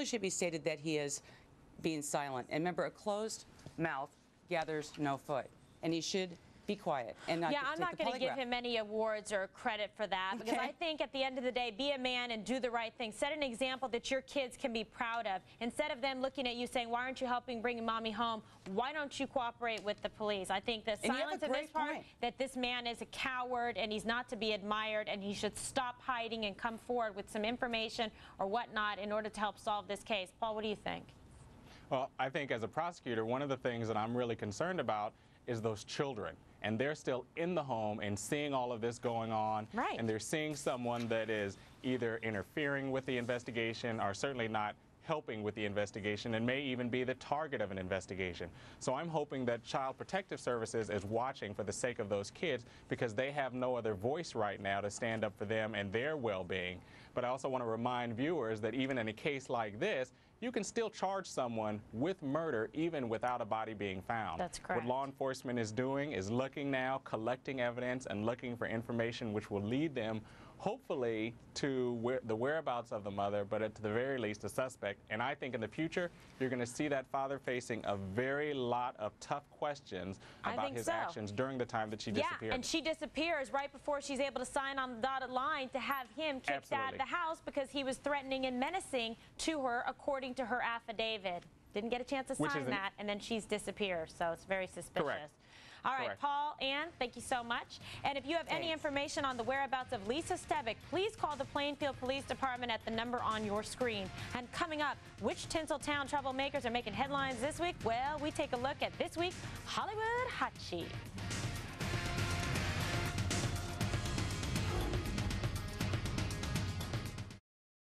simply should be stated that he is being silent. And remember, a closed mouth gathers no foot, and he should be quiet and not Yeah, I'm not going to give him any awards or credit for that because I think at the end of the day, be a man and do the right thing. Set an example that your kids can be proud of. Instead of them looking at you saying, "Why aren't you helping bring mommy home? Why don't you cooperate with the police?" I think the And you have a silence of this great part point. that this man is a coward and he's not to be admired and he should stop hiding and come forward with some information or whatnot in order to help solve this case. Paul, what do you think? Well, I think as a prosecutor, one of the things that I'm really concerned about is those children. And they're still in the home and seeing all of this going on. Right. And they're seeing someone that is either interfering with the investigation or certainly not helping with the investigation and may even be the target of an investigation. So I'm hoping that Child Protective Services is watching for the sake of those kids because they have no other voice right now to stand up for them and their well-being. But I also want to remind viewers that even in a case like this, you can still charge someone with murder even without a body being found. That's correct. What law enforcement is doing is looking now, collecting evidence, and looking for information which will lead them, hopefully, to where, the whereabouts of the mother, but at the very least, a suspect. And I think in the future, you're going to see that father facing a very lot of tough questions about his so. actions during the time that she Yeah, disappeared. and she disappears right before she's able to sign on the dotted line to have him kicked out of the house because he was threatening and menacing to her, according to her affidavit. Didn't get a chance to Which sign that, and then she's disappeared. So it's very suspicious. All right, Correct. Paul, Ann, thank you so much. And if you have any information on the whereabouts of Lisa Stebic, please call the Plainfield Police Department at the number on your screen. And coming up, which Tinseltown troublemakers are making headlines this week? Well, we take a look at this week's Hollywood Hot Sheet.